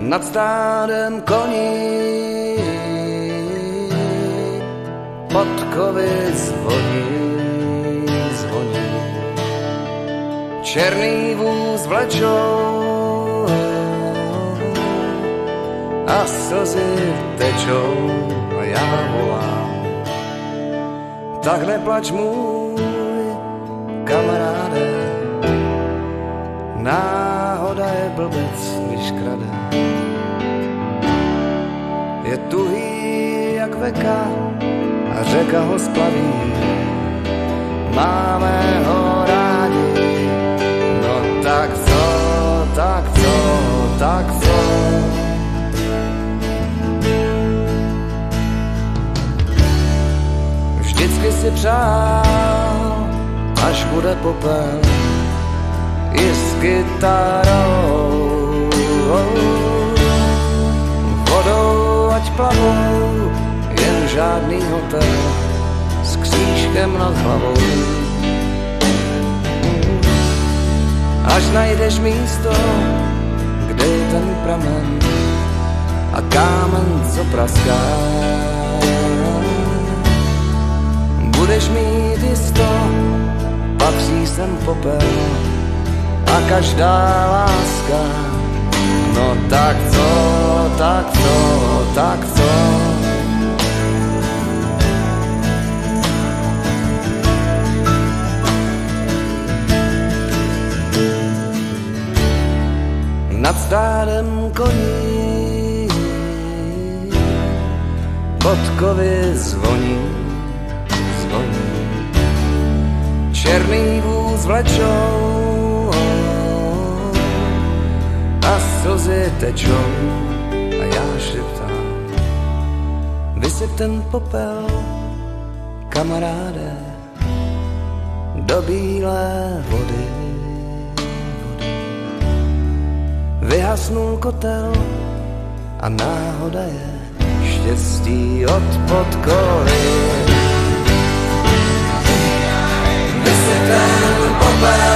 nad stádem koní. Podkovy zvoní, zvoní. Černý vůz vlečou a slzy tečou a já volám. Tak neplač můj kamaráde, náhoda je blbec, když krade. Veka a řeka ho splaví. Máme ho rádi, no tak co, tak co, tak co. Vždycky si přál, až bude popel, i s kytarou. Vodou ať plavou, žádný hotel s křížkem nad hlavou. Až najdeš místo, kde je ten pramen a kámen, co praská. Budeš mít jisto, patří sem popel a každá láska. No tak co, tak co, tak co. stádem koní podkovy zvoní, zvoní. Černý vůz vlečou a slzy tečou a já šeptám. Vysyp ten popel, kamaráde, do bílé vody. Vyhasnul kotel a náhoda je štěstí od podkory. Vysyp ten popel,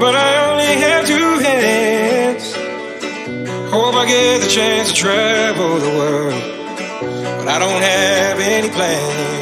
but I only have two hands. Hope I get the chance to travel the world, but I don't have any plans.